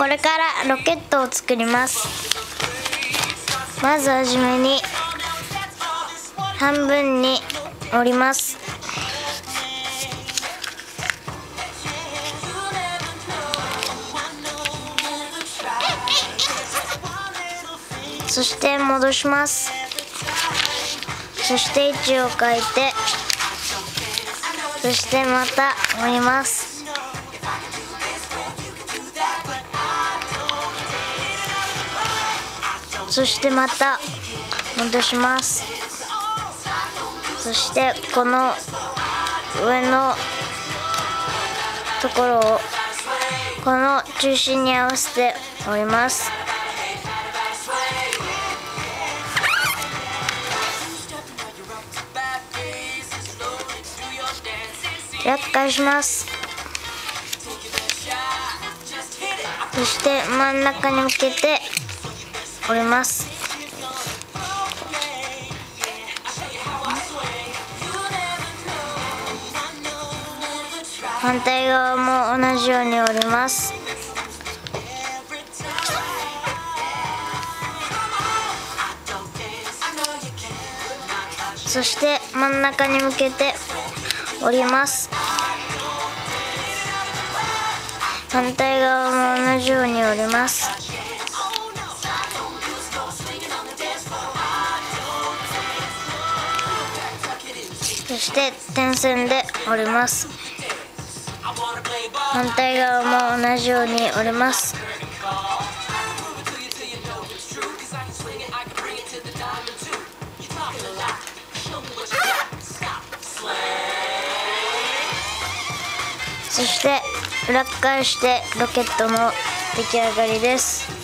これからロケットを作ります。まずはじめに半分に折ります。そして戻します。そして位置を変えてそしてまた折ります。そしてまた戻します。そしてこの上のところをこの中心に合わせて折ります。落下します。そして真ん中に向けて折ります。反対側も同じように折ります。そして真ん中に向けて折ります。反対側も同じように折ります。して点線で折ります。反対側も同じように折ります。そして裏返してロケットの出来上がりです。